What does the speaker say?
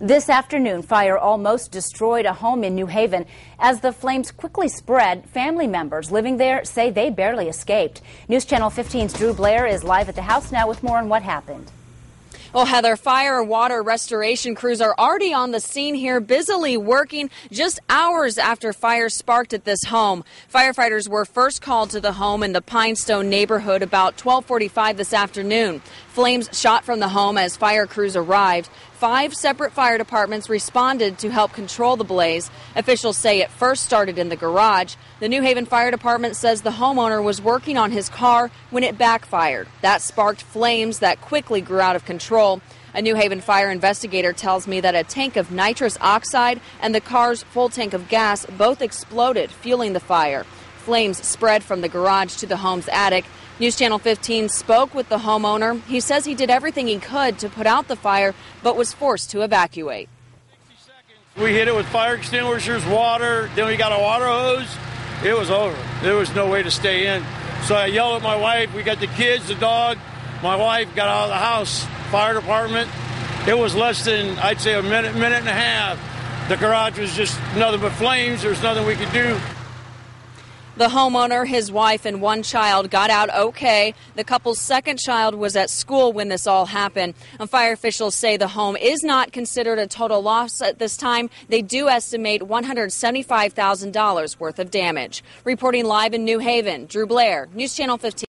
This afternoon, fire almost destroyed a home in New Haven. As the flames quickly spread, family members living there say they barely escaped. News Channel 15's Drew Blair is live at the house now with more on what happened. Well, Heather, fire and water restoration crews are already on the scene here, busily working just hours after fire sparked at this home. Firefighters were first called to the home in the Pinestone neighborhood about 1245 this afternoon. Flames shot from the home as fire crews arrived. Five separate fire departments responded to help control the blaze. Officials say it first started in the garage. The New Haven Fire Department says the homeowner was working on his car when it backfired. That sparked flames that quickly grew out of control. A New Haven fire investigator tells me that a tank of nitrous oxide and the car's full tank of gas both exploded, fueling the fire. Flames spread from the garage to the home's attic. News Channel 15 spoke with the homeowner. He says he did everything he could to put out the fire, but was forced to evacuate. We hit it with fire extinguishers, water, then we got a water hose. It was over. There was no way to stay in. So I yelled at my wife. We got the kids, the dog. My wife got out of the house. Fire department. It was less than, I'd say, a minute, minute and a half. The garage was just nothing but flames. There's nothing we could do. The homeowner, his wife, and one child got out okay. The couple's second child was at school when this all happened. And fire officials say the home is not considered a total loss at this time. They do estimate $175,000 worth of damage. Reporting live in New Haven, Drew Blair, News Channel 15.